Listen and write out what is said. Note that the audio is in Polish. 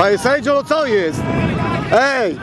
Panie sędzio, no co jest? Ej!